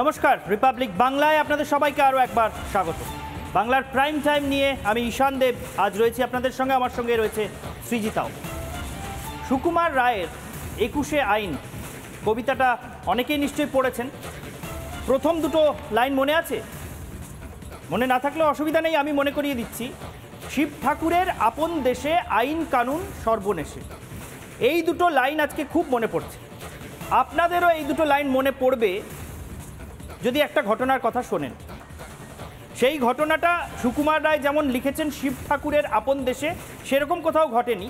নমস্কার রিপাবলিক বাংলায় আপনাদের সবাইকে আরও একবার স্বাগত। বাংলার প্রাইম টাইম নিয়ে আমি ঈশান দেব, আজ রয়েছি আপনাদের সঙ্গে, আমার সঙ্গে রয়েছে সৃজিতাও। সুকুমার রায়ের একুশে আইন, কবিতাটা অনেকেই নিশ্চয়ই পড়েছেন। প্রথম দুটো লাইন মনে আছে? মনে না থাকলে অসুবিধা নেই, আমি মনে করিয়ে দিচ্ছি। শিব ঠাকুরের আপন দেশে আইন কানুন সর্বনেশে। এই দুটো লাইন আজকে খুব মনে পড়ছে। আপনাদেরও এই দুটো লাইন মনে পড়বে যদি একটা ঘটনার কথা শোনেন। সেই ঘটনাটা সুকুমার রায় যেমন লিখেছেন শিব ঠাকুরের আপন দেশে, সেরকম কোথাও ঘটেনি।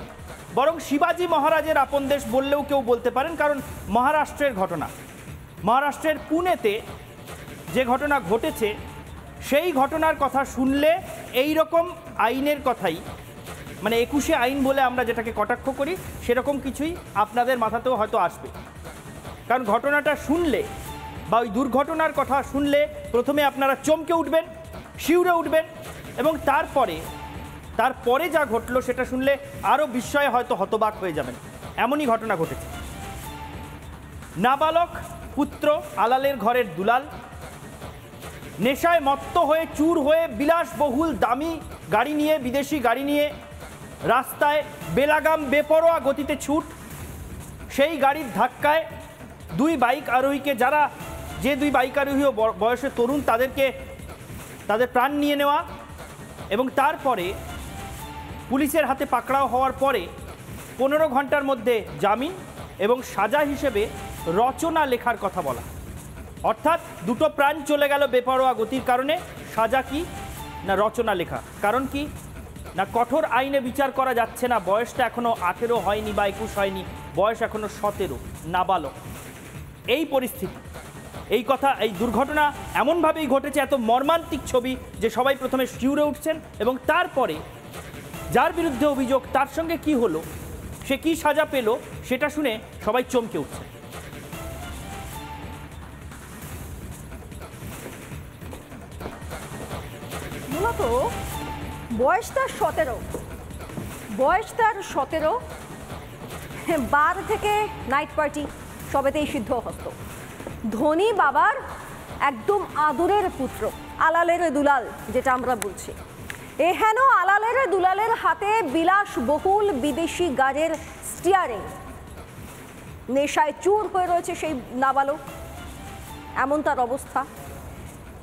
বরং শিবাজি মহারাজের আপন দেশ বললেও কেউ বলতে পারেন, কারণ মহারাষ্ট্রের ঘটনা। মহারাষ্ট্রের পুনেতে যে ঘটনা ঘটেছে, সেই ঘটনার কথা শুনলে এই রকম আইনের কথাই মানে একুশে আইন বলে আমরা যেটাকে কটাক্ষ করি, সেরকম কিছুই আপনাদের মাথাতেও হয়তো আসবে। কারণ ঘটনাটা শুনলে বা ওই দুর্ঘটনার কথা শুনলে প্রথমে আপনারা চমকে উঠবেন, শিউরে উঠবেন এবং তারপরে তারপরে যা ঘটলো সেটা শুনলে আরও বিস্ময়ে হয়তো হতবাক হয়ে যাবেন। এমনই ঘটনা ঘটেছে। নাবালক পুত্র আলালের ঘরের দুলাল নেশায় মত্ত হয়ে চুর হয়ে বিলাসবহুল দামি গাড়ি নিয়ে, বিদেশি গাড়ি নিয়ে রাস্তায় বেলাগাম বেপরোয়া গতিতে ছুট, সেই গাড়ির ধাক্কায় দুই বাইক আরোহীকে যারা যে দুই বাইক আরোহীও ব- বয়সে তরুণ তাদেরকে, তাদের প্রাণ নিয়ে নেওয়া এবং তারপরে পুলিশের হাতে পাকড়াও হওয়ার পরে পনেরো ঘণ্টার মধ্যে জামিন এবং সাজা হিসেবে রচনা লেখার কথা বলা। অর্থাৎ দুটো প্রাণ চলে গেল বেপরোয়া গতির কারণে, সাজা কি না রচনা লেখা? কারণ কি? না কঠোর আইনে বিচার করা যাচ্ছে না, বয়সটা এখনও আঠেরো হয়নি বা একুশ হয়নি, বয়স এখনও সতেরো, নাবালক। এই পরিস্থিতি। এই কথা, এই দুর্ঘটনা এমনভাবেই ঘটেছে, এত মর্মান্তিক ছবি যে সবাই প্রথমে শিউরে উঠছেন এবং তারপরে যার বিরুদ্ধে অভিযোগ, তার সঙ্গে কি হলো, সে কি সাজা পেল, সেটা শুনে সবাই চমকে উঠছে। মূলত বয়স তার সতেরো। বয়স তার সতেরো। বার থেকে নাইট পার্টি, সবেতেই সিদ্ধ হস্ত ধনী বাবার একদম আদরের পুত্র, আলালের দুলাল, যেটা আমরা বলছি। এহেন আলালের দুলালের হাতে বিলাস বহুল বিদেশি গাড়ির স্টিয়ারিং নেশায় চুর হয়ে রয়েছে সেই নাবালক। এমন তার অবস্থা।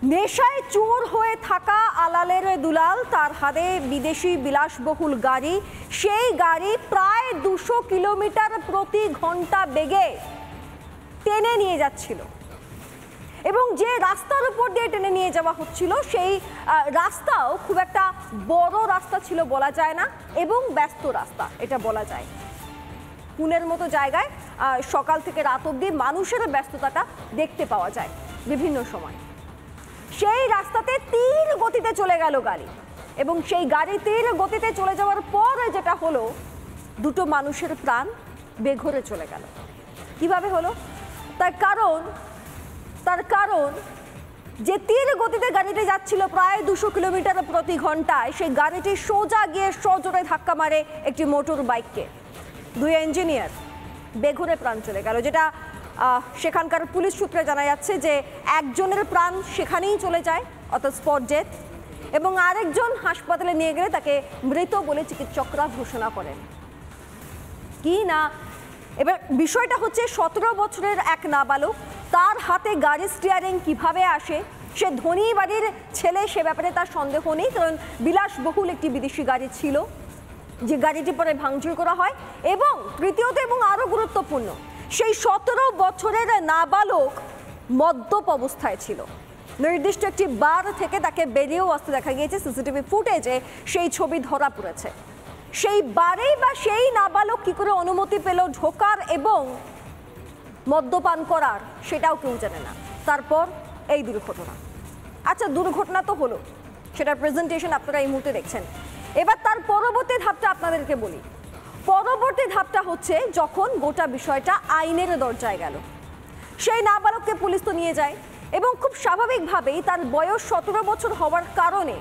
নেশায় চোর হয়ে থাকা আলালের দুলাল, তার হাতে বিদেশি বিলাসবহুল গাড়ি। সেই গাড়ি প্রায় দুশো কিলোমিটার প্রতি ঘণ্টা বেগে টেনে নিয়ে যাচ্ছিল। এবং যে রাস্তার উপর দিয়ে টেনে নিয়ে যাওয়া হচ্ছিল, সেই রাস্তাও খুব একটা বড় রাস্তা ছিল বলা যায় না, এবং ব্যস্ত রাস্তা এটা বলা যায়। পুনের মতো জায়গায় সকাল থেকে রাত অবধি মানুষের ব্যস্ততাটা দেখতে পাওয়া যায় বিভিন্ন সময়। সেই রাস্তাতে তীর গতিতে চলে গেল গাড়ি, এবং সেই গাড়ি তীর গতিতে চলে যাওয়ার পর যেটা হলো, দুটো মানুষের প্রাণ বেঘরে চলে গেল। কীভাবে হলো? তার কারণ তার কারণ, যে তীর গতিতে গাড়িটি যাচ্ছিল প্রায় দুশো কিলোমিটার প্রতি ঘন্টায়, সেই গাড়িটি সোজা গিয়ে সজোরে ধাক্কা মারে একটি মোটর বাইককে। দুই ইঞ্জিনিয়ার বেঘরে প্রাণ চলে গেল, যেটা সেখানকার পুলিশ সূত্রে জানা যাচ্ছে যে একজনের প্রাণ সেখানেই চলে যায়, অর্থাৎ স্পট এবং আরেকজন হাসপাতালে নিয়ে গেলে তাকে মৃত বলে চিকিৎসকরা ঘোষণা করেন। কি না এবার বিষয়টা হচ্ছে সতেরো বছরের এক নাবালক, তার হাতে গাড়ি স্টিয়ারিং কীভাবে আসে? সে ধনী বাড়ির ছেলে, সে ব্যাপারে তার সন্দেহ নেই, কারণ বিলাসবহুল একটি বিদেশি গাড়ি ছিল, যে গাড়িটি পরে ভাঙচুর করা হয়। এবং তৃতীয়ত এবং আরও গুরুত্বপূর্ণ, সেই সতেরো বছরের নাবালক মদ্যপ অবস্থায় ছিল। নির্দিষ্ট একটি বার থেকে তাকে বেরিয়েও আসতে দেখা গিয়েছে, সিসিটিভি ফুটেজে সেই ছবি ধরা পড়েছে। সেই বারেই বা সেই নাবালক কি করে অনুমতি পেল ঢোকার এবং মদ্যপান করার সেটাও কেউ জানে না। তারপর এই দুর্ঘটনা। আচ্ছা দুর্ঘটনা তো হলো। সেটার প্রেজেন্টেশন আপনারা এই মুহূর্তে দেখছেন। এবার তার পরবর্তী ধাপটা আপনাদেরকে বলি। পরবর্তী ধাপটা হচ্ছে যখন গোটা বিষয়টা আইনের দরজায় গেল। সেই নাবালককে পুলিশ তো নিয়ে যায় এবং খুব স্বাভাবিকভাবেই তার বয়স সতেরো বছর হওয়ার কারণে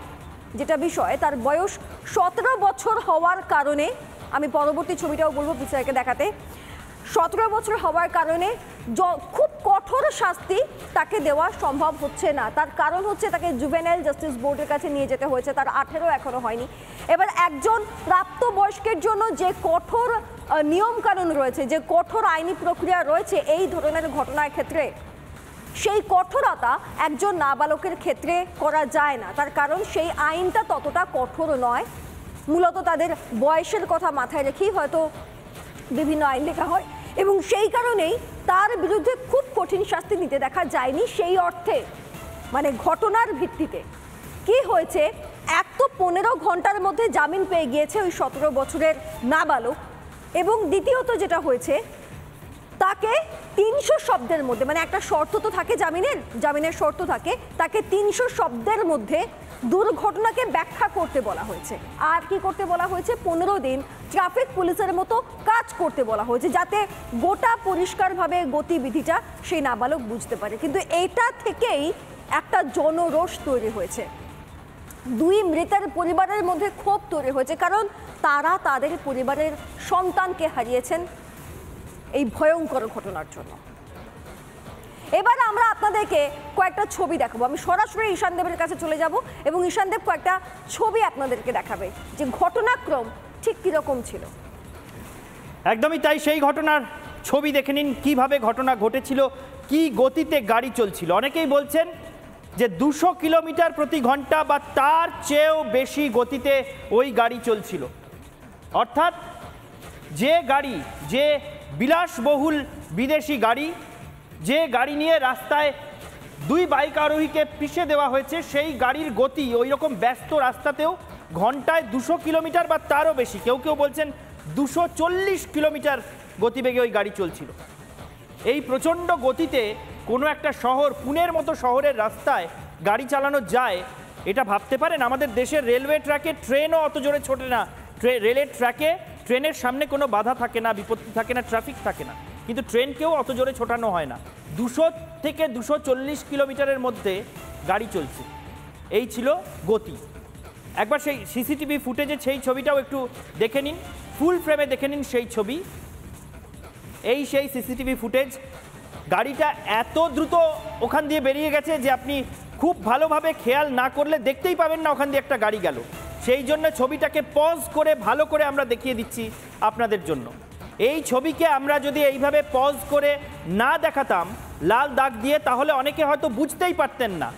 যেটা বিষয়, তার বয়স সতেরো বছর হওয়ার কারণে, আমি পরবর্তী ছবিটাও বলব বিচারকে দেখাতে, সতেরো বছর হওয়ার কারণে খুব কঠোর শাস্তি তাকে দেওয়া সম্ভব হচ্ছে না। তার কারণ হচ্ছে তাকে জুভেনাইল জাস্টিস বোর্ডের কাছে নিয়ে যেতে হয়েছে, তার আঠেরো এখনও হয়নি। এবার একজন প্রাপ্তবয়স্কের জন্য যে কঠোর নিয়মকানুন রয়েছে, যে কঠোর আইনি প্রক্রিয়া রয়েছে, এই ধরনের ঘটনার ক্ষেত্রে সেই কঠোরতা একজন নাবালকের ক্ষেত্রে করা যায় না। তার কারণ সেই আইনটা ততটা কঠোর নয়। মূলত তাদের বয়সের কথা মাথায় রেখেই হয়তো বিভিন্ন আইন লেখা হয় এবং সেই কারণেই তার বিরুদ্ধে খুব কঠিন শাস্তি নিতে দেখা যায়নি সেই অর্থে মানে ঘটনার ভিত্তিতে। কি হয়েছে? এক তো পনেরো ঘণ্টার মধ্যে জামিন পেয়ে গিয়েছে ওই সতেরো বছরের নাবালক এবং দ্বিতীয়ত যেটা হয়েছে তাকে তিনশো শব্দের মধ্যে মানে একটা শর্ত তো থাকে জামিনের জামিনের শর্ত থাকে, তাকে তিনশো শব্দের মধ্যে দুর্ঘটনাকে ব্যাখ্যা করতে বলা হয়েছে। আর কি করতে বলা হয়েছে? পনেরো দিন ট্রাফিক পুলিশের মতো কাজ করতে বলা হয়েছে, যাতে গোটা পরিষ্কারভাবে গতিবিধিটা সেই নাবালক বুঝতে পারে। কিন্তু এইটা থেকেই একটা জনরোষ তৈরি হয়েছে। দুই মৃতের পরিবারের মধ্যে ক্ষোভ তৈরি হয়েছে, কারণ তারা তাদের পরিবারের সন্তানকে হারিয়েছেন। এই ভয়ঙ্কর ঘটনার জন্য। এবার আমরা আপনাদেরকে কয়েকটা ছবি দেখাবো। আমি সরাসরি ঈশান দেবের কাছে চলে যাব এবং ঈশান দেব কয়েকটা ছবি আপনাদেরকে দেখাবে যে ঘটনাক্রম ঠিক কীরকম ছিল। একদমই তাই, সেই ঘটনার ছবি দেখে নিন, কীভাবে ঘটনা ঘটেছিল, কি গতিতে গাড়ি চলছিল। অনেকেই বলছেন যে দুশো কিলোমিটার প্রতি ঘণ্টা বা তার চেয়েও বেশি গতিতে ওই গাড়ি চলছিল। অর্থাৎ যে গাড়ি, যে বিলাসবহুল বিদেশি গাড়ি। যে গাড়ি নিয়ে রাস্তায় দুই বাইক আরোহীকে পিষে দেওয়া হয়েছে, সেই গাড়ির গতি ওই রকম ব্যস্ত রাস্তাতেও ঘন্টায় দুশো কিলোমিটার বা তারও বেশি। কেউ কেউ বলছেন দুশো চল্লিশ কিলোমিটার গতিবেগে ওই গাড়ি চলছিল। এই প্রচণ্ড গতিতে কোনো একটা শহর, পুনের মতো শহরের রাস্তায় গাড়ি চালানো যায়, এটা ভাবতে পারেন? আমাদের দেশের রেলওয়ে ট্র্যাকে ট্রেনও অত জোরে ছোটে না। রেলের ট্র্যাকে ট্রেনের সামনে কোনো বাধা থাকে না, বিপত্তি থাকে না ট্রাফিক থাকে না। কিন্তু ট্রেনকেও অত জোরে ছোটানো হয় না। দুশো থেকে দুশো চল্লিশ কিলোমিটারের মধ্যে গাড়ি চলছে। এই ছিল গতি। একবার সেই সিসিটিভি ফুটেজে সেই ছবিটাও একটু দেখে নিন। ফুল ফ্রেমে দেখে নিন সেই ছবি। এই সেই সিসিটিভি ফুটেজ। গাড়িটা এত দ্রুত ওখান দিয়ে বেরিয়ে গেছে যে আপনি খুব ভালোভাবে খেয়াল না করলে দেখতেই পাবেন না ওখান দিয়ে একটা গাড়ি গেল। সেই জন্য ছবিটাকে পজ করে, ভালো করে আমরা দেখিয়ে দিচ্ছি আপনাদের জন্য। এই ছবিকে আমরা যদি এইভাবে পজ করে না দেখাতাম, লাল দাগ দিয়ে, তাহলে অনেকে হয়তো বুঝতেই পারতেন না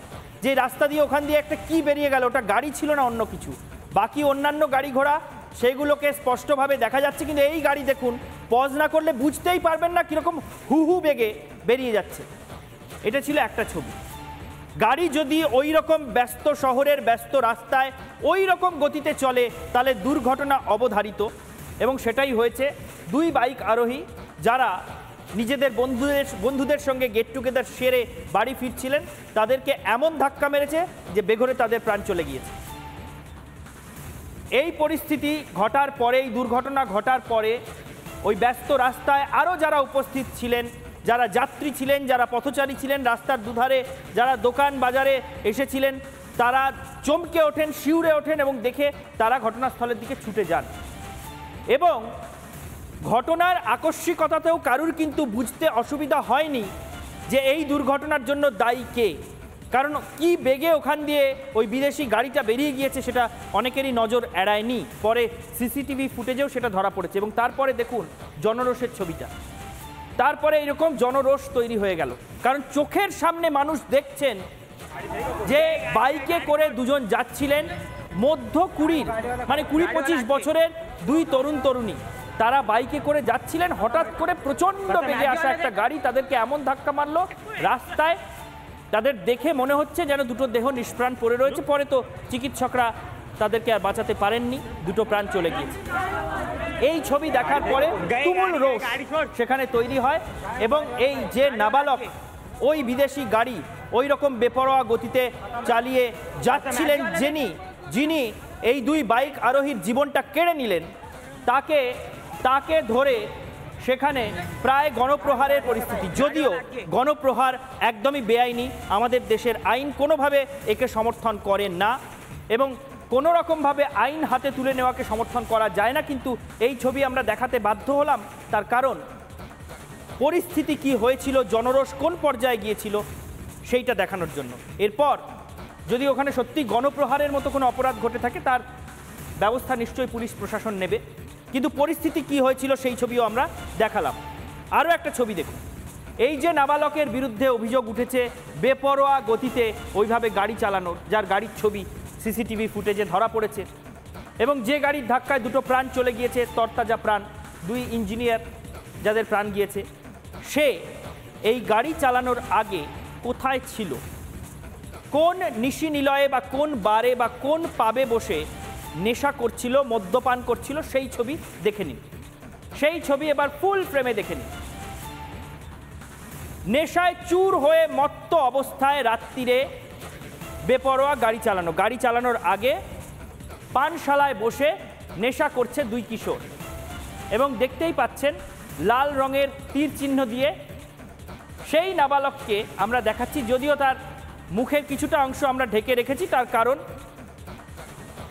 যে রাস্তা দিয়ে ওখান দিয়ে একটা কি বেরিয়ে গেল। ওটা গাড়ি ছিল না অন্য কিছু। বাকি অন্যান্য গাড়ি ঘোড়া সেইগুলোকে স্পষ্টভাবে দেখা যাচ্ছে, কিন্তু এই গাড়ি দেখুন পজ না করলে বুঝতেই পারবেন না কীরকম হু হু বেগে বেরিয়ে যাচ্ছে। এটা ছিল একটা ছবি। গাড়ি যদি ওই রকম ব্যস্ত শহরের ব্যস্ত রাস্তায় ওই রকম গতিতে চলে, তাহলে দুর্ঘটনা অবধারিত। এবং সেটাই হয়েছে দুই বাইক আরোহী যারা নিজেদের বন্ধুদের বন্ধুদের সঙ্গে গেট টুগেদার সেরে বাড়ি ফিরছিলেন, তাদেরকে এমন ধাক্কা মেরেছে যে বেঘরে তাদের প্রাণ চলে গিয়েছে। এই পরিস্থিতি ঘটার পরে এই দুর্ঘটনা ঘটার পরে ওই ব্যস্ত রাস্তায় আরও যারা উপস্থিত ছিলেন যারা যাত্রী ছিলেন, যারা পথচারী ছিলেন রাস্তার দুধারে, যারা দোকান বাজারে এসেছিলেন, তারা চমকে ওঠেন, শিউরে ওঠেন এবং দেখে তারা ঘটনাস্থলের দিকে ছুটে যান। এবং ঘটনার আকস্মিকতাতেও কারুর কিন্তু বুঝতে অসুবিধা হয়নি যে এই দুর্ঘটনার জন্য দায়ী কে। কারণ কি বেগে ওখান দিয়ে ওই বিদেশি গাড়িটা বেরিয়ে গিয়েছে সেটা অনেকেরই নজর এড়ায়নি। পরে সিসিটিভি ফুটেজেও সেটা ধরা পড়েছে এবং তারপরে দেখুন জনরোষের ছবিটা। তারপরে এরকম জনরোষ তৈরি হয়ে গেল। কারণ চোখের সামনে মানুষ দেখছেন যে বাইকে করে দুজন যাচ্ছিলেন মধ্য কুড়ির মানে কুড়ি পঁচিশ বছরের দুই তরুণ তরুণী। তারা বাইকে করে যাচ্ছিলেন, হঠাৎ করে প্রচণ্ড বেগে আসা একটা গাড়ি তাদেরকে এমন ধাক্কা মারলো রাস্তায়। তাদের দেখে মনে হচ্ছে যেন দুটো দেহ নিষ্প্রাণ পড়ে রয়েছে। পরে তো চিকিৎসকরা তাদেরকে আর বাঁচাতে পারেননি, দুটো প্রাণ চলে গিয়েছে। এই ছবি দেখার পরে তুমুল রোষ সেখানে তৈরি হয় এবং এই যে নাবালক, ওই বিদেশি গাড়ি ওই রকম বেপরোয়া গতিতে চালিয়ে যাচ্ছিলেন যিনি যিনি এই দুই বাইক আরোহীর জীবনটা কেড়ে নিলেন, তাকে তাকে ধরে সেখানে প্রায় গণপ্রহারের পরিস্থিতি। যদিও গণপ্রহার একদমই বেআইনি, আমাদের দেশের আইন কোনোভাবে একে সমর্থন করেন না এবং কোনো রকমভাবে আইন হাতে তুলে নেওয়াকে সমর্থন করা যায় না, কিন্তু এই ছবি আমরা দেখাতে বাধ্য হলাম। তার কারণ, পরিস্থিতি কি হয়েছিল, জনরোষ কোন পর্যায়ে গিয়েছিল, সেইটা দেখানোর জন্য। এরপর, যদি ওখানে সত্যি গণপ্রহারের মতো কোনো অপরাধ ঘটে থাকে, তার ব্যবস্থা নিশ্চয়ই পুলিশ প্রশাসন নেবে। কিন্তু পরিস্থিতি কি হয়েছিল, সেই ছবিও আমরা দেখালাম। আরও একটা ছবি দেখুন। এই যে নাবালকের বিরুদ্ধে অভিযোগ উঠেছে, বেপরোয়া গতিতে ওইভাবে গাড়ি চালানোর, যার গাড়ির ছবি সিসিটিভি ফুটেজে ধরা পড়েছে এবং যে গাড়ির ধাক্কায় দুটো প্রাণ চলে গিয়েছে, তরতাজা প্রাণ, দুই ইঞ্জিনিয়ার যাদের প্রাণ গিয়েছে। সে এই গাড়ি চালানোর আগে কোথায় ছিল? কোন নিশি নিলয়ে বা কোন বারে বা কোন পাবে বসে নেশা করছিল, মদ্যপান করছিল, সেই ছবি দেখে নিন। সেই ছবি এবার ফুল ফ্রেমে দেখে নিন। নেশায় চুর হয়ে মত্ত অবস্থায় রাত্রিরে বেপরোয়া গাড়ি চালানো। গাড়ি চালানোর আগে পানশালায় বসে নেশা করছে দুই কিশোর। এবং দেখতেই পাচ্ছেন লাল রঙের তীর চিহ্ন দিয়ে সেই নাবালককে আমরা দেখাচ্ছি। যদিও তার মুখের কিছুটা অংশ আমরা ঢেকে রেখেছি, তার কারণ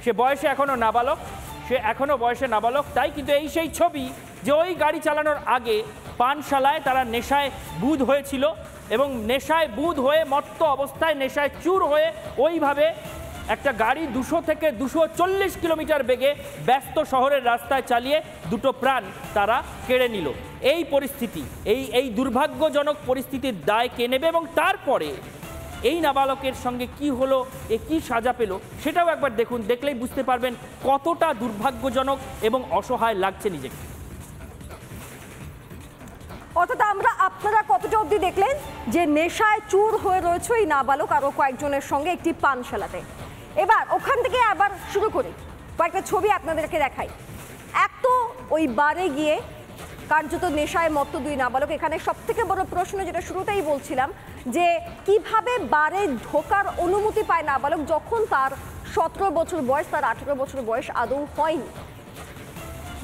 সে বয়সে এখনও নাবালক, সে এখনও বয়সে নাবালক, তাই কিন্তু এই সেই ছবি যে ওই গাড়ি চালানোর আগে পানশালায় তারা নেশায় বুধ হয়েছিল। এবং নেশায় বুধ হয়ে মত্ত অবস্থায় নেশায় চুর হয়ে ওইভাবে একটা গাড়ি দুশো থেকে দুশো চল্লিশ কিলোমিটার বেগে ব্যস্ত শহরের রাস্তায় চালিয়ে দুটো প্রাণ তারা কেড়ে নিল। এই পরিস্থিতি, এই এই দুর্ভাগ্যজনক পরিস্থিতির দায় কে নেবে এবং তারপরে এই নাবালকের সঙ্গে কি হলো, এ কি সাজা পেল, সেটাও একবার দেখুন, দেখলেই বুঝতে পারবেন কতটা দুর্ভাগ্যজনক এবং অসহায় লাগছে নিজেকে। অর্থাৎ আমরা আপনারা কতটা অবধি দেখলেন যে নেশায় চুর হয়ে রয়েছে এই নাবালক আরও কয়েকজনের সঙ্গে একটি পানশালাতে? এবার ওখান থেকে আবার শুরু করি। কয়েকটা ছবি আপনাদেরকে দেখাই। এক তো ওই বারে গিয়ে কার্যত নেশায় মত্ত দুই নাবালক। এখানে সব থেকে বড় প্রশ্ন যেটা শুরুতেই বলছিলাম, যে কীভাবে বারে ঢোকার অনুমতি পায় নাবালক যখন তার সতেরো বছর বয়স, তার আঠেরো বছর বয়স আদৌ হয়নি?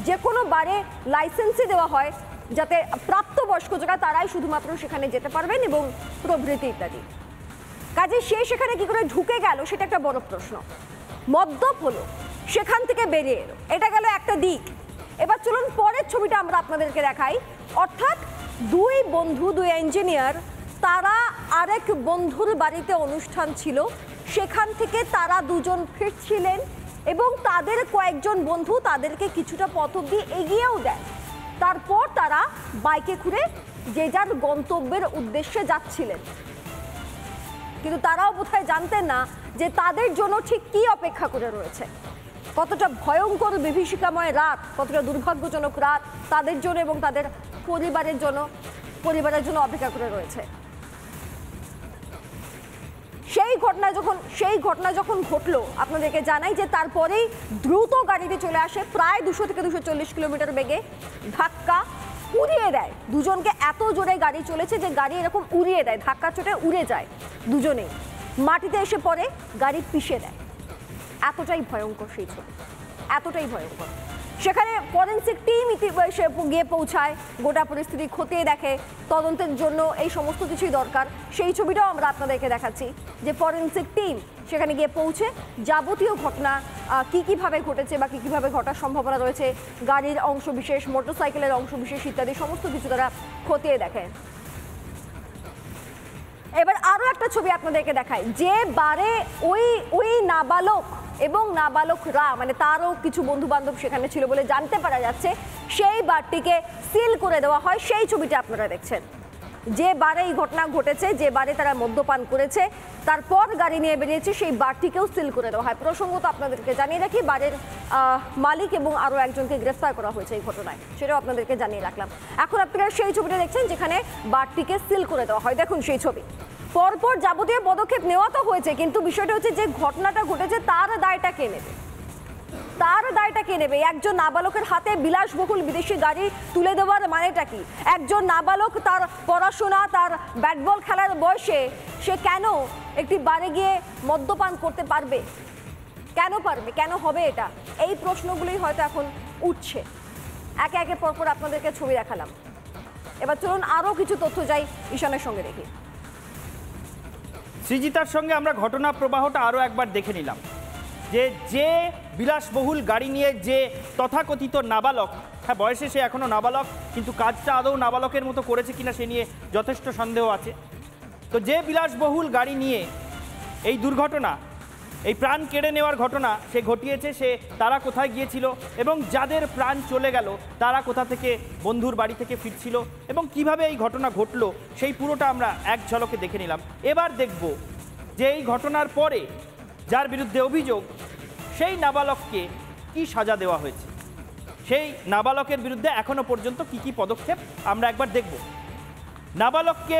যে কোনো বারে লাইসেন্সই দেওয়া হয় যাতে প্রাপ্তবয়স্ক যারা, তারাই শুধুমাত্র সেখানে যেতে পারবেন এবং প্রভৃতি ইত্যাদি। কাজে সে সেখানে কি করে ঢুকে গেল, সেটা একটা বড় প্রশ্ন। মদ্যপ হলো, সেখান থেকে বেরিয়ে এলো। এটা গেল একটা দিক। এবার চলুন পরের ছবিটা আমরা আপনাদেরকে দেখাই। অর্থাৎ দুই বন্ধু, দুই ইঞ্জিনিয়ার তারা আরেক বন্ধুর বাড়িতে অনুষ্ঠান ছিল। সেখান থেকে তারা দুজন ফিরছিলেন এবং তাদের কয়েকজন বন্ধু তাদেরকে কিছুটা পথ অব্দি এগিয়েও দেয় তারপর তারা বাইকে ঘুরে যে যার গন্তব্যের উদ্দেশ্যে যাচ্ছিলেন। কিন্তু তারাও বোধহয় জানতেন না যে তাদের জন্য ঠিক কি অপেক্ষা করে রয়েছে। কতটা ভয়ঙ্কর বিভীষিকাময় রাত, কতটা দুর্ভাগ্যজনক রাত তাদের জন্য এবং তাদের পরিবারের জন্য পরিবারের জন্য অপেক্ষা করে রয়েছে। সেই ঘটনা যখন, সেই ঘটনা যখন ঘটলো, আপনাদেরকে জানাই যে তারপরেই দ্রুত গাড়িতে চলে আসে, প্রায় দুশো থেকে দুশো চল্লিশ কিলোমিটার বেগে, ধাক্কা উড়িয়ে দেয়। দুজনকে এত জোরে গাড়ি চলেছে যে গাড়ি এরকম উড়িয়ে দেয়, ধাক্কা চোটে উড়ে যায় দুজনেই। মাটিতে এসে পড়ে, গাড়ি পিষে দেয়। এতটাই ভয়ঙ্কর সেই ছবি এতটাই ভয়ঙ্কর। সেখানে ফরেন্সিক টিম গিয়ে পৌঁছায়। গোটা পরিস্থিতি খতিয়ে দেখে। তদন্তের জন্য এই সমস্ত কিছুই দরকার। সেই ছবিটাও আমরা আপনাদেরকে দেখাচ্ছি যে ফরেন্সিক টিম সেখানে গিয়ে পৌঁছে যাবতীয় ঘটনা কি কীভাবে ঘটেছে বা কি কীভাবে ঘটার সম্ভাবনা রয়েছে, গাড়ির অংশবিশেষ, মোটরসাইকেলের অংশবিশেষ ইত্যাদি সমস্ত কিছু তারা খতিয়ে দেখে। এবার আরও একটা ছবি আপনাদেরকে দেখায় যে বারে ওই ওই নাবালক এবং নাবালকরা মানে তারও কিছু বন্ধু বান্ধব সেখানে ছিল বলে জানতে পারা যাচ্ছে, সেই বারটিকে সিল করে দেওয়া হয়। সেই ছবিটা আপনারা দেখছেন। যে বারে এই ঘটনা ঘটেছে, যে বারে তারা মদ্যপান করেছে, তারপর গাড়ি নিয়ে বেরিয়েছে, সেই বারটিকেও সিল করে দেওয়া হয়। প্রসঙ্গত আপনাদেরকে জানিয়ে রাখি, বারের মালিক এবং আরও একজনকে গ্রেফতার করা হয়েছে এই ঘটনায়। সেটাও আপনাদেরকে জানিয়ে রাখলাম। এখন আপনারা সেই ছবিটা দেখছেন, যেখানে বারটিকে সিল করে দেওয়া হয়। দেখুন সেই ছবি। পরপর যাবতীয় পদক্ষেপ নেওয়া তো হয়েছে, কিন্তু বিষয়টা হচ্ছে যে ঘটনাটা ঘটেছে, তার দায়টা কে নেবে? তার দায়টা কে নেবে? একজন নাবালকের হাতে বিলাসবহুল বিদেশি গাড়ি তুলে দেওয়ার মানেটা কি? একজন নাবালক তার পড়াশোনা, তার ব্যাট বল খেলার বয়সে, সে কেন একটি বারে গিয়ে মদ্যপান করতে পারবে? কেন পারবে? কেন হবে এটা? এই প্রশ্নগুলোই হয়তো এখন উঠছে। একে একে পরপর আপনাদেরকে ছবি দেখালাম। এবার চলুন আরও কিছু তথ্য যাই ঈশানের সঙ্গে দেখি। সৃজিতার সঙ্গে আমরা ঘটনা প্রবাহটা আরও একবার দেখে নিলাম। যে যে বিলাসবহুল গাড়ি নিয়ে যে তথাকথিত নাবালক হ্যাঁ বয়সে সে এখনও নাবালক, কিন্তু কাজটা আদৌ নাবালকের মতো করেছে কিনা সে নিয়ে যথেষ্ট সন্দেহ আছে। তো যে বিলাসবহুল গাড়ি নিয়ে এই দুর্ঘটনা এই প্রাণ কেড়ে নেওয়ার ঘটনা সে ঘটিয়েছে, সে তারা কোথায় গিয়েছিল এবং যাদের প্রাণ চলে গেল, তারা কোথা থেকে বন্ধুর বাড়ি থেকে ফিরছিল এবং কীভাবে এই ঘটনা ঘটলো, সেই পুরোটা আমরা এক ঝলকে দেখে নিলাম। এবার দেখব যে এই ঘটনার পরে যার বিরুদ্ধে অভিযোগ, সেই নাবালককে কি সাজা দেওয়া হয়েছে? সেই নাবালকের বিরুদ্ধে এখনও পর্যন্ত কি কি পদক্ষেপ আমরা একবার দেখব। নাবালককে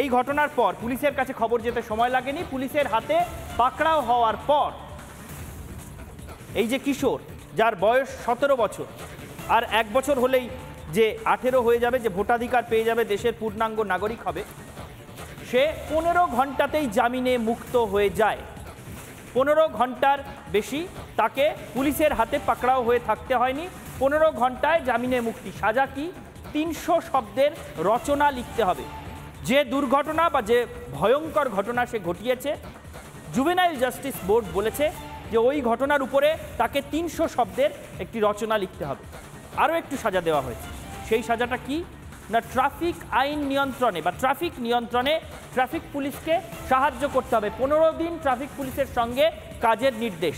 এই ঘটনার পর পুলিশের কাছে খবর যেতে সময় লাগেনি। পুলিশের হাতে পাকড়াও হওয়ার পর এই যে কিশোর, যার বয়স সতেরো বছর, আর এক বছর হলেই যে আঠেরো হয়ে যাবে, যে ভোটাধিকার পেয়ে যাবে দেশের পূর্ণাঙ্গ নাগরিক হবে, সে পনেরো ঘন্টাতেই জামিনে মুক্ত হয়ে যায়। পনেরো ঘণ্টার বেশি তাকে পুলিশের হাতে পাকড়াও হয়ে থাকতে হয়নি। পনেরো ঘন্টায় জামিনে মুক্তি, সাজা কি? তিনশো শব্দের রচনা লিখতে হবে। যে দুর্ঘটনা বা যে ভয়ঙ্কর ঘটনা সে ঘটিয়েছে জুভেনাইল জাস্টিস বোর্ড বলেছে যে ওই ঘটনার উপরে তাকে তিনশো শব্দের একটি রচনা লিখতে হবে। আরও একটু সাজা দেওয়া হয়েছে। সেই সাজাটা কি? না, ট্রাফিক আইন নিয়ন্ত্রণে বা ট্রাফিক নিয়ন্ত্রণে ট্রাফিক পুলিশকে সাহায্য করতে হবে। পনেরো দিন ট্রাফিক পুলিশের সঙ্গে কাজের নির্দেশ।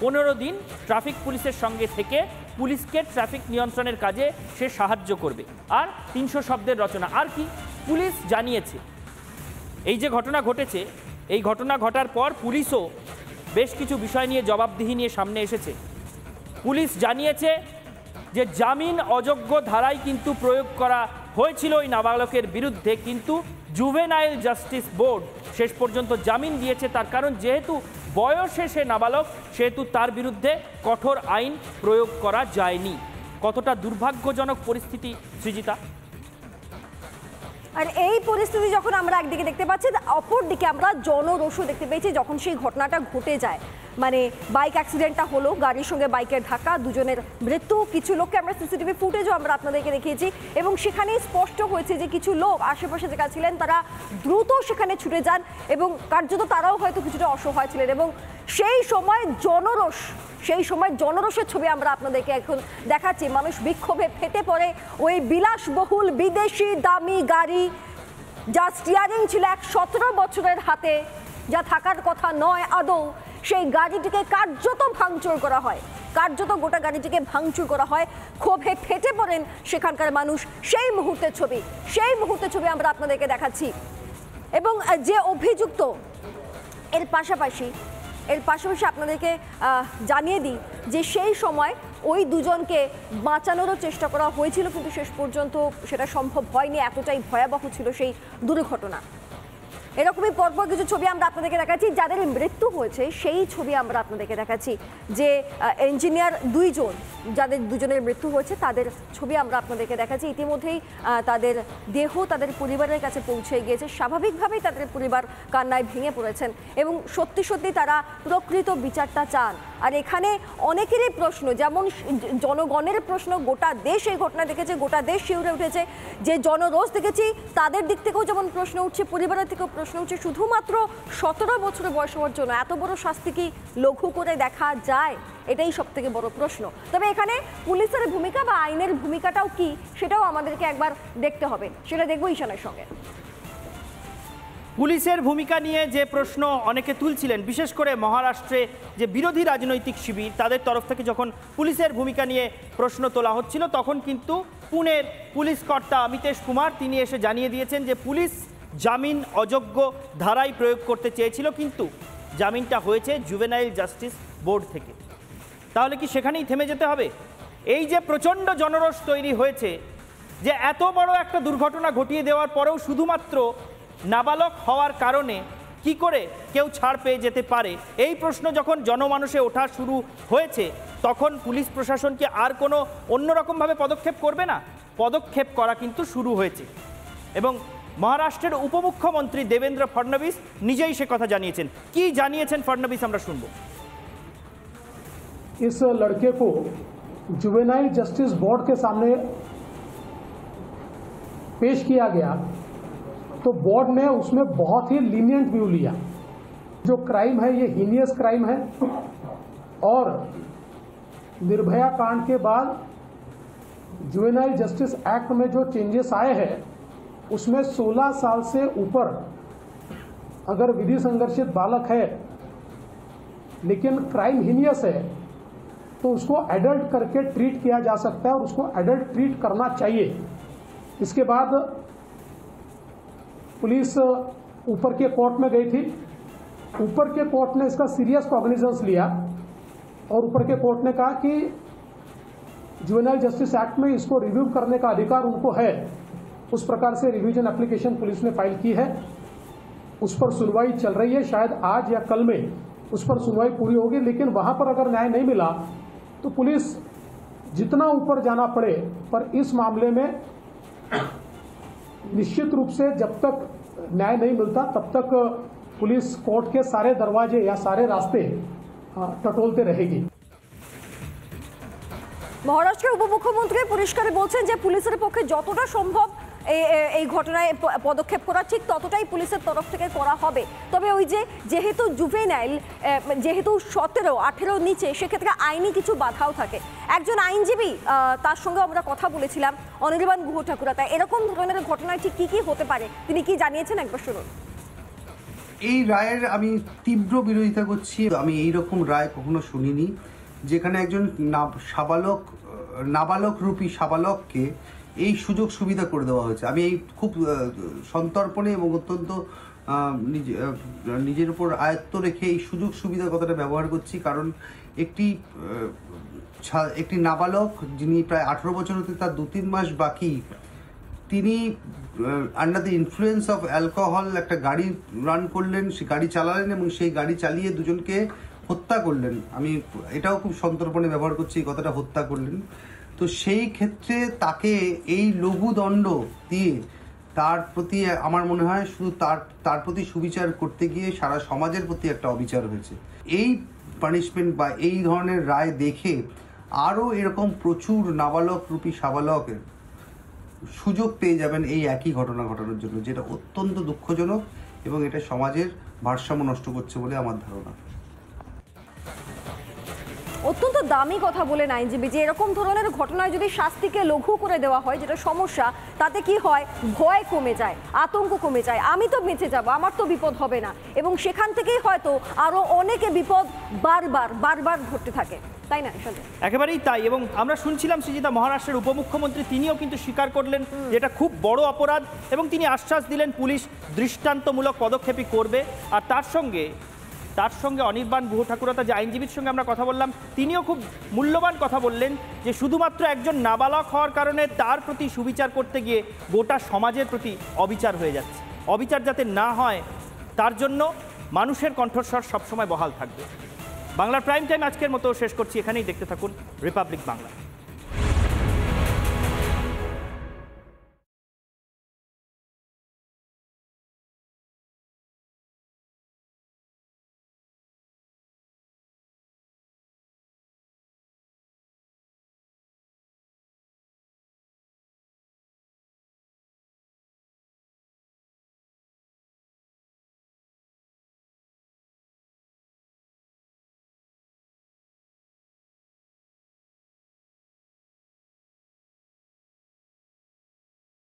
পনেরো দিন ট্রাফিক পুলিশের সঙ্গে থেকে পুলিশকে ট্রাফিক নিয়ন্ত্রণের কাজে সে সাহায্য করবে। আর তিনশো শব্দের রচনা। আর কি? পুলিশ জানিয়েছে। এই যে ঘটনা ঘটেছে, এই ঘটনা ঘটার পর পুলিশও বেশ কিছু বিষয় নিয়ে জবাবদিহি নিয়ে সামনে এসেছে। পুলিশ জানিয়েছে যে জামিন অযোগ্য ধারাই কিন্তু প্রয়োগ করা হয়েছিল ওই নাবালকের বিরুদ্ধে, কিন্তু জুভেনাইল জাস্টিস বোর্ড শেষ পর্যন্ত জামিন দিয়েছে তার কারণ যেহেতু বয়সে সে নাবালক, সেহেতু তার বিরুদ্ধে কঠোর আইন প্রয়োগ করা যায়নি। কতটা দুর্ভাগ্যজনক পরিস্থিতি, সৃজিতা? আর এই পরিস্থিতি যখন আমরা একদিকে দেখতে পাচ্ছি অপর দিকে আমরা জনরোষও দেখতে পেয়েছি যখন সেই ঘটনাটা ঘটে যায়। মানে বাইক অ্যাক্সিডেন্টটা হলো, গাড়ির সঙ্গে বাইকের ধাক্কা, দুজনের মৃত্যু, কিছু লোককে আমরা সিসিটিভি ফুটেজও আমরা আপনাদেরকে দেখিয়েছি এবং সেখানেই স্পষ্ট হয়েছে যে কিছু লোক আশেপাশে যেটা ছিলেন, তারা দ্রুত সেখানে ছুটে যান এবং কার্যত তারাও হয়তো কিছুটা অসহায় ছিলেন এবং সেই সময় জনরোষ সেই সময় জনরসের ছবি আমরা আপনাদেরকে এখন দেখাচ্ছি। মানুষ বিক্ষোভে ফেটে পড়ে। ওই বিলাসবহুল বিদেশি দামি গাড়ি যা স্টিয়ারিং ছিল এক সতেরো বছরের হাতে, যা থাকার কথা নয় আদৌ, সেই গাড়িটিকে কার্যত ভাঙচুর করা হয়। কার্যত গোটা গাড়িটিকে ভাঙচুর করা হয়। ক্ষোভে ফেটে পড়েন সেখানকার মানুষ। সেই মুহূর্তের ছবি, সেই মুহূর্তের ছবি আমরা আপনাদেরকে দেখাচ্ছি। এবং যে অভিযুক্ত, এর পাশাপাশি এর পাশাপাশি আপনাদেরকে জানিয়ে দিই যে সেই সময় ওই দুজনকে বাঁচানোরও চেষ্টা করা হয়েছিল, কিন্তু শেষ পর্যন্ত সেটা সম্ভব হয়নি। এতটাই ভয়াবহ ছিল সেই দুর্ঘটনা। এরকমই পরপর কিছু ছবি আমরা আপনাদেরকে দেখাচ্ছি। যাদের মৃত্যু হয়েছে, সেই ছবি আমরা আপনাদেরকে দেখাচ্ছি যে ইঞ্জিনিয়ার দুইজন, যাদের দুজনের মৃত্যু হয়েছে, তাদের ছবি আমরা আপনাদেরকে দেখাচ্ছি। ইতিমধ্যেই তাদের দেহ তাদের পরিবারের কাছে পৌঁছে গিয়েছে। স্বাভাবিকভাবেই তাদের পরিবার কান্নায় ভেঙে পড়েছেন এবং সত্যি সত্যি তারা প্রকৃত বিচারটা চান। আর এখানে অনেকেরই প্রশ্ন, যেমন জনগণের প্রশ্ন, গোটা দেশ এই ঘটনা দেখেছে, গোটা দেশ শিউরে উঠেছে। যে জনরোষ দেখেছি, তাদের দিক থেকেও যেমন প্রশ্ন উঠছে, পরিবারের থেকেও প্রশ্ন হচ্ছে, শুধুমাত্র সতেরো বছরের বয়স হওয়ার জন্য এত বড় শাস্তি কি লঘু করে দেখা যায়? এটাই সব থেকে বড় প্রশ্ন। তবে এখানে পুলিশের ভূমিকা বা আইনের ভূমিকাটাও কি সেটাও আমাদেরকে একবার দেখতে হবে। সেটা দেখব ঈশানের সঙ্গে। পুলিশের ভূমিকা নিয়ে যে প্রশ্ন অনেকে তুলছিলেন, বিশেষ করে মহারাষ্ট্রে যে বিরোধী রাজনৈতিক শিবির, তাদের তরফ থেকে যখন পুলিশের ভূমিকা নিয়ে প্রশ্ন তোলা হচ্ছিল, তখন কিন্তু পুনের পুলিশ কর্তা অমিতেশ কুমার, তিনি এসে জানিয়ে দিয়েছেন যে পুলিশ জামিন অযোগ্য ধারাই প্রয়োগ করতে চেয়েছিল, কিন্তু জামিনটা হয়েছে জুভেনাইল জাস্টিস বোর্ড থেকে। তাহলে কি সেখানেই থেমে যেতে হবে? এই যে প্রচণ্ড জনরোষ তৈরি হয়েছে, যে এত বড় একটা দুর্ঘটনা ঘটিয়ে দেওয়ার পরেও শুধুমাত্র নাবালক হওয়ার কারণে কি করে কেউ ছাড় পেয়ে যেতে পারে? এই প্রশ্ন যখন জনমানসে ওঠা শুরু হয়েছে, তখন পুলিশ প্রশাসন কি আর কোনো অন্যরকমভাবে পদক্ষেপ করবে না। পদক্ষেপ করা কিন্তু শুরু হয়েছে। এবং মহারাষ্ট্রের উপমুখ্যমন্ত্রী দেবেন্দ্র ফডনবিস নিজেই সে কথা জানিয়েছেন কি জানিয়েছেন ফডনবিস আমরা শুনবো इस लड़के को जुवेनाइल जस्टिस बोर्ड के सामने पेश किया गया तो बोर्ड ने उसमें बहुत ही लीनियंट व्यू लिया जो क्राइम है ये हीनियस क्राइम है और निर्भया कांड के बाद जुवेनाइल जस्टिस एक्ट में जो चेंजेस आए हैं उसमें 16 साल से ऊपर अगर विधि संघर्षित बालक है, लेकिन क्राइम हीनियस है तो उसको एडल्ट करके ट्रीट किया जा सकता है और उसको एडल्ट ट्रीट करना चाहिए। इसके बाद पुलिस ऊपर के कोर्ट में गई थी। ऊपर के कोर्ट ने इसका सीरियस कॉग्निजेंस लिया और ऊपर के कोर्ट ने कहा कि जुवेनाइल जस्टिस एक्ट में इसको रिव्यू करने का अधिकार उनको है। उस प्रकार से रिवीजन एप्लीकेशन पुलिस ने फाइल की है उस पर सुनवाई चल रही है शायद आज या कल में उस पर सुनवाई पूरी होगी लेकिन वहां पर अगर न्याय नहीं मिला तो पुलिस जितना ऊपर जाना पड़े पर इस मामले में निश्चित रूप से जब तक न्याय नहीं मिलता तब तक पुलिस कोर्ट के सारे दरवाजे या सारे रास्ते अ, टटोलते रहेगी মহারাষ্ট্রের উপমুখ্যমন্ত্রী পরিষ্কারে বলছেন যে পুলিশের পক্ষে যতটা সম্ভব এই ঘটনায় পদক্ষেপ করা ঠিক ততটাই পুলিশের তরফ থেকে করা হবে। তবে ওই যে, যেহেতু জুভেনাইল যেহেতু সতেরো, আঠেরো নিচে, সেক্ষেত্রে আইনি কিছু বাধাও থাকে। একজন আইনজীবী তার সঙ্গে আমরা কথা বলেছিলাম, অনির্বাণ গুহ ঠাকুরাতা এরকম ধরনের ঘটনায় ঠিক কী কী হতে পারে? তিনি কি জানিয়েছেন? একবার শুনুন। এই রায়ের আমি তীব্র বিরোধিতা করছি। আমি এই রকম রায় কখনো শুনিনি। যেখানে একজন সাবালক, নাবালক রূপী সাবালককে এই সুযোগ সুবিধা করে দেওয়া হয়েছে। আমি এই খুব সন্তর্পণে এবং অত্যন্ত নিজে- নিজের উপর আয়ত্ত রেখে এই সুযোগ সুবিধা কথাটা ব্যবহার করছি। কারণ একটি একটি নাবালক যিনি প্রায় আঠেরো বছর হতে তার দু তিন মাস বাকি, তিনি under the influence of alcohol একটা গাড়ি রান করলেন, সে গাড়ি চালালেন এবং সেই গাড়ি চালিয়ে দুজনকে হত্যা করলেন। আমি এটাও খুব সন্তর্পণে ব্যবহার করছি, এই কথাটা হত্যা করলেন। তো সেই ক্ষেত্রে তাকে এই লঘু দণ্ড দিয়ে তার প্রতি আমার মনে হয় শুধু তার তার প্রতি সুবিচার করতে গিয়ে সারা সমাজের প্রতি একটা অবিচার হয়েছে। এই পানিশমেন্ট বা এই ধরনের রায় দেখে আরও এরকম প্রচুর নাবালক রূপী সাবালকের সুযোগ পেয়ে যাবেন এই একই ঘটনা ঘটানোর জন্য, যেটা অত্যন্ত দুঃখজনক এবং এটা সমাজের ভারসাম্য নষ্ট করছে বলে আমার ধারণা। অত্যন্ত দামি কথা বলেন আইনজীবী যে এরকম ধরনের ঘটনায় যদি শাস্তিকে লঘু করে দেওয়া হয় যেটা সমস্যা তাতে কি হয়? ভয় কমে যায় আতঙ্ক কমে যায়। আমি তো বেঁচে যাব আমার তো বিপদ হবে না। এবং সেখান থেকেই হয়তো আরও অনেকে বিপদ বারবার বারবার ঘটতে থাকে। তাই না একেবারেই তাই। এবং আমরা শুনছিলাম সৃজিতা মহারাষ্ট্রের উপমুখ্যমন্ত্রী তিনিও কিন্তু স্বীকার করলেন যে এটা খুব বড় অপরাধ। এবং তিনি আশ্বাস দিলেন পুলিশ দৃষ্টান্তমূলক পদক্ষেপই করবে। আর তার সঙ্গে তার সঙ্গে অনির্বাণ গুহ ঠাকুরতা যে আইনজীবীর সঙ্গে আমরা কথা বললাম, তিনিও খুব মূল্যবান কথা বললেন যে শুধুমাত্র একজন নাবালক হওয়ার কারণে তার প্রতি সুবিচার করতে গিয়ে গোটা সমাজের প্রতি অবিচার হয়ে যাচ্ছে। অবিচার যাতে না হয়, তার জন্য মানুষের কণ্ঠস্বর সবসময় বহাল থাকবে। বাংলার প্রাইম টাইম আজকের মতো শেষ করছি, এখানেই দেখতে থাকুন রিপাবলিক বাংলা।